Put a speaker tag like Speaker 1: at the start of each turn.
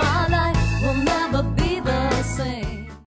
Speaker 1: my.